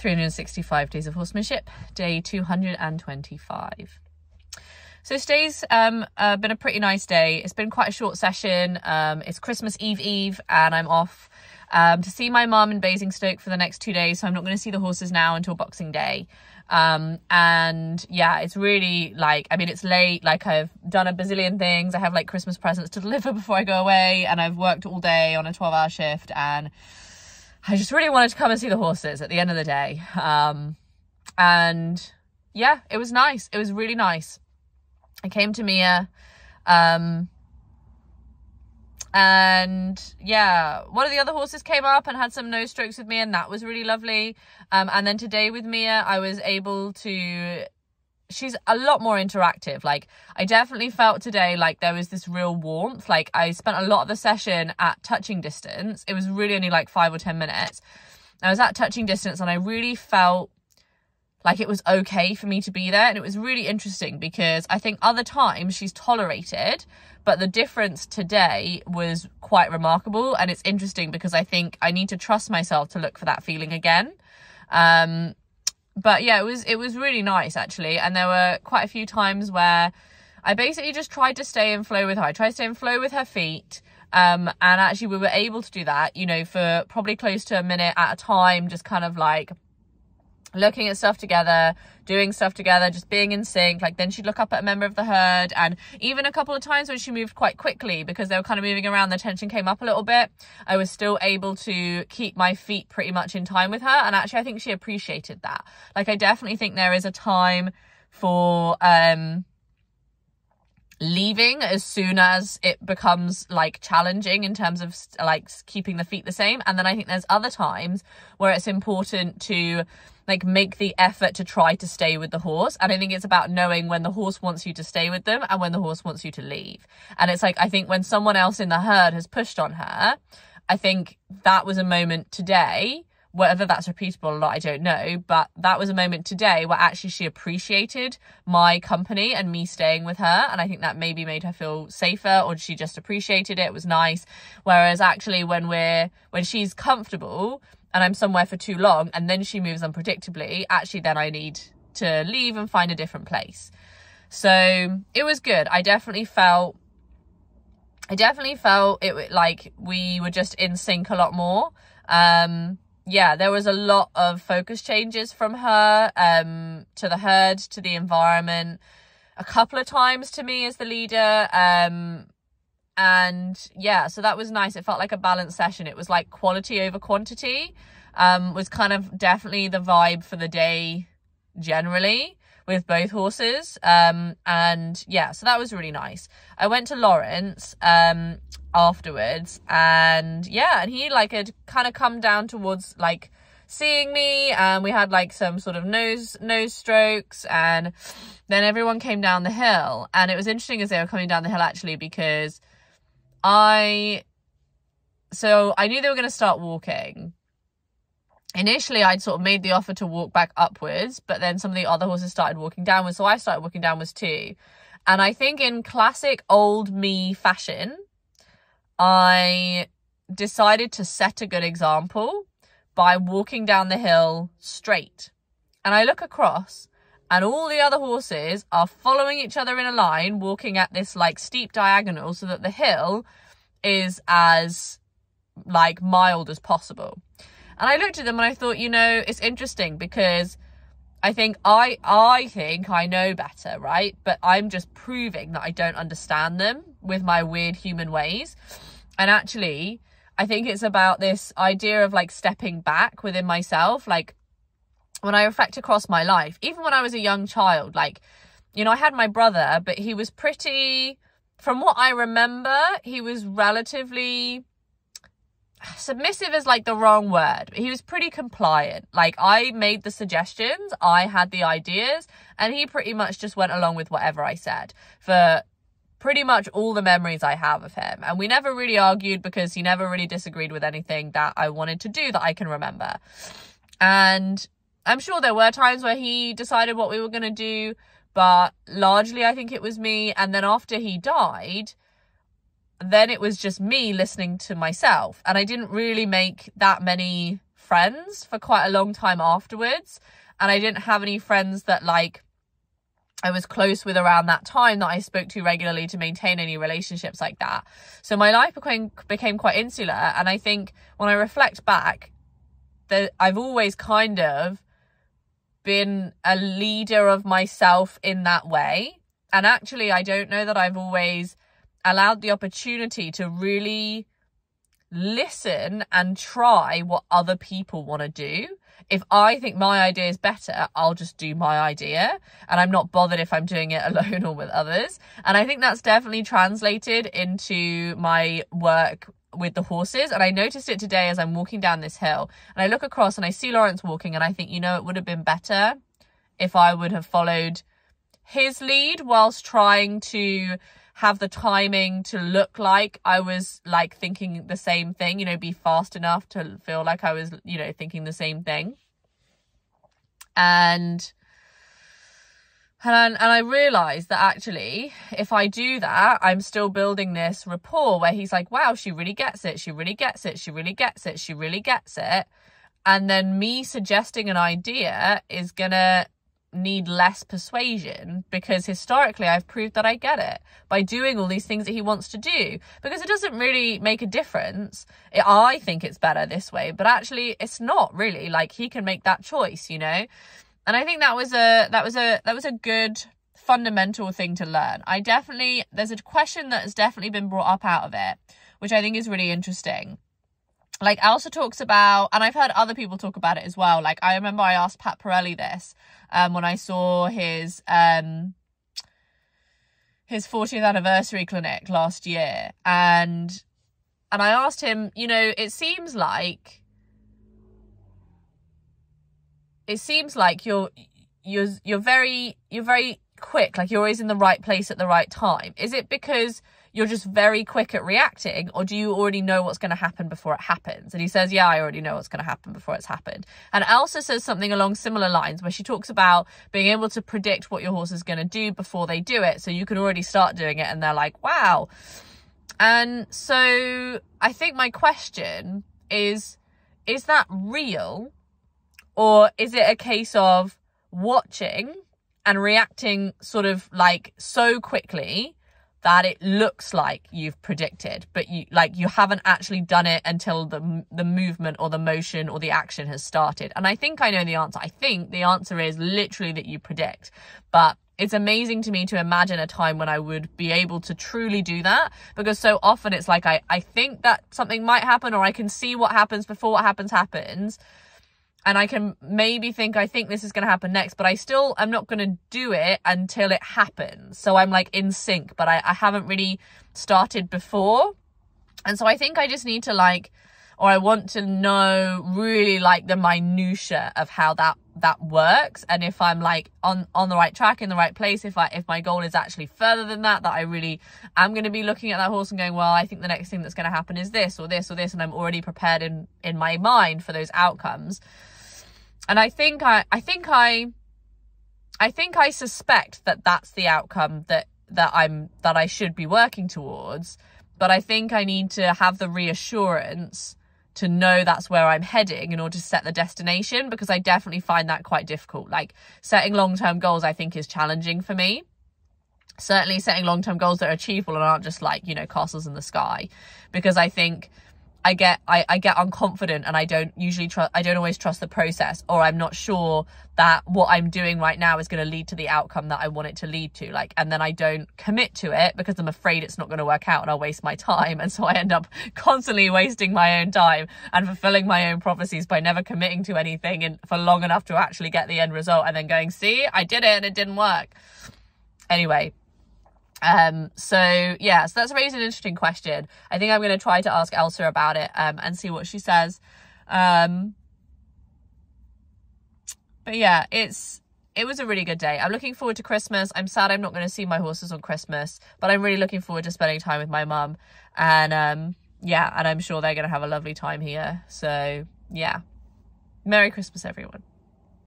365 Days of Horsemanship, day 225. So today's um, uh, been a pretty nice day. It's been quite a short session. Um, it's Christmas Eve Eve and I'm off um, to see my mum in Basingstoke for the next two days. So I'm not going to see the horses now until Boxing Day. Um, and yeah, it's really like, I mean, it's late. Like I've done a bazillion things. I have like Christmas presents to deliver before I go away and I've worked all day on a 12 hour shift and I just really wanted to come and see the horses at the end of the day. Um, and yeah, it was nice. It was really nice. I came to Mia, um, and yeah, one of the other horses came up and had some nose strokes with me, and that was really lovely. Um, and then today with Mia, I was able to she's a lot more interactive. Like I definitely felt today like there was this real warmth. Like I spent a lot of the session at touching distance. It was really only like five or 10 minutes. I was at touching distance and I really felt like it was okay for me to be there. And it was really interesting because I think other times she's tolerated, but the difference today was quite remarkable. And it's interesting because I think I need to trust myself to look for that feeling again. Um, but yeah, it was it was really nice actually, and there were quite a few times where I basically just tried to stay in flow with her. I tried to stay in flow with her feet. Um, and actually we were able to do that, you know, for probably close to a minute at a time, just kind of like looking at stuff together, doing stuff together, just being in sync. Like then she'd look up at a member of the herd and even a couple of times when she moved quite quickly because they were kind of moving around, the tension came up a little bit. I was still able to keep my feet pretty much in time with her. And actually I think she appreciated that. Like I definitely think there is a time for, um, leaving as soon as it becomes like challenging in terms of like keeping the feet the same and then i think there's other times where it's important to like make the effort to try to stay with the horse and i think it's about knowing when the horse wants you to stay with them and when the horse wants you to leave and it's like i think when someone else in the herd has pushed on her i think that was a moment today whether that's repeatable or not, I don't know. But that was a moment today where actually she appreciated my company and me staying with her. And I think that maybe made her feel safer or she just appreciated it. It was nice. Whereas actually when we're, when she's comfortable and I'm somewhere for too long and then she moves unpredictably, actually then I need to leave and find a different place. So it was good. I definitely felt I definitely felt it like we were just in sync a lot more. Um, yeah, there was a lot of focus changes from her um, to the herd, to the environment, a couple of times to me as the leader. Um, and yeah, so that was nice. It felt like a balanced session. It was like quality over quantity, um, was kind of definitely the vibe for the day generally with both horses. Um, and yeah, so that was really nice. I went to Lawrence um, afterwards and yeah, and he like had kind of come down towards like seeing me and we had like some sort of nose nose strokes and then everyone came down the hill and it was interesting as they were coming down the hill actually because I so I knew they were going to start walking initially I'd sort of made the offer to walk back upwards, but then some of the other horses started walking downwards, so I started walking downwards too. And I think in classic old me fashion, I decided to set a good example by walking down the hill straight. And I look across and all the other horses are following each other in a line, walking at this like steep diagonal so that the hill is as like mild as possible. And I looked at them and I thought, you know, it's interesting because I think I I think I know better, right? But I'm just proving that I don't understand them with my weird human ways. And actually, I think it's about this idea of like stepping back within myself, like when I reflect across my life, even when I was a young child, like you know, I had my brother, but he was pretty from what I remember, he was relatively submissive is like the wrong word. He was pretty compliant. Like I made the suggestions, I had the ideas, and he pretty much just went along with whatever I said for pretty much all the memories I have of him. And we never really argued because he never really disagreed with anything that I wanted to do that I can remember. And I'm sure there were times where he decided what we were going to do, but largely I think it was me. And then after he died, then it was just me listening to myself and I didn't really make that many friends for quite a long time afterwards. And I didn't have any friends that like I was close with around that time that I spoke to regularly to maintain any relationships like that. So my life became became quite insular and I think when I reflect back that I've always kind of been a leader of myself in that way. And actually I don't know that I've always allowed the opportunity to really listen and try what other people want to do if I think my idea is better, I'll just do my idea. And I'm not bothered if I'm doing it alone or with others. And I think that's definitely translated into my work with the horses. And I noticed it today as I'm walking down this hill. And I look across and I see Lawrence walking. And I think, you know, it would have been better if I would have followed his lead whilst trying to have the timing to look like I was like thinking the same thing, you know, be fast enough to feel like I was, you know, thinking the same thing. And and and I realized that actually, if I do that, I'm still building this rapport where he's like, wow, she really gets it. She really gets it. She really gets it. She really gets it. And then me suggesting an idea is going to need less persuasion because historically I've proved that I get it by doing all these things that he wants to do because it doesn't really make a difference. I think it's better this way, but actually it's not really like he can make that choice, you know? And I think that was a that was a that was a good fundamental thing to learn. I definitely there's a question that has definitely been brought up out of it, which I think is really interesting like Elsa talks about, and I've heard other people talk about it as well. Like I remember I asked Pat Parelli this um, when I saw his um, his 40th anniversary clinic last year, and and I asked him, you know, it seems like it seems like you're you're you're very you're very quick, like you're always in the right place at the right time. Is it because you're just very quick at reacting or do you already know what's going to happen before it happens? And he says yeah i already know what's going to happen before it's happened. And elsa says something along similar lines where she talks about being able to predict what your horse is going to do before they do it so you can already start doing it and they're like wow. And so i think my question is is that real or is it a case of watching and reacting sort of like so quickly that it looks like you've predicted but you like you haven't actually done it until the the movement or the motion or the action has started? And i think i know the answer. I think the answer is literally that you predict. But it's amazing to me to imagine a time when I would be able to truly do that because so often it's like I, I think that something might happen or I can see what happens before what happens happens and I can maybe think I think this is going to happen next, but I still am not going to do it until it happens. So I'm like in sync, but I, I haven't really started before. And so I think I just need to like, or I want to know really like the minutia of how that that works and if I'm like on on the right track in the right place if I if my goal is actually further than that that I really am going to be looking at that horse and going well I think the next thing that's going to happen is this or this or this and I'm already prepared in in my mind for those outcomes and I think I, I think I, I think I suspect that that's the outcome that that I'm that I should be working towards. But I think I need to have the reassurance to know that's where I'm heading in order to set the destination because I definitely find that quite difficult. Like setting long term goals, I think is challenging for me. Certainly setting long term goals that are achievable and aren't just like, you know, castles in the sky. Because I think I get I, I get unconfident and I don't usually trust I don't always trust the process or I'm not sure that what I'm doing right now is going to lead to the outcome that I want it to lead to like and then I don't commit to it because I'm afraid it's not going to work out and I'll waste my time. And so I end up constantly wasting my own time and fulfilling my own prophecies by never committing to anything and for long enough to actually get the end result and then going see I did it and it didn't work. Anyway um, so yeah, so that's raised an interesting question. I think I'm going to try to ask Elsa about it, um, and see what she says. Um, but yeah, it's, it was a really good day. I'm looking forward to Christmas. I'm sad I'm not going to see my horses on Christmas, but I'm really looking forward to spending time with my mum. And, um, yeah, and I'm sure they're going to have a lovely time here. So yeah, Merry Christmas, everyone.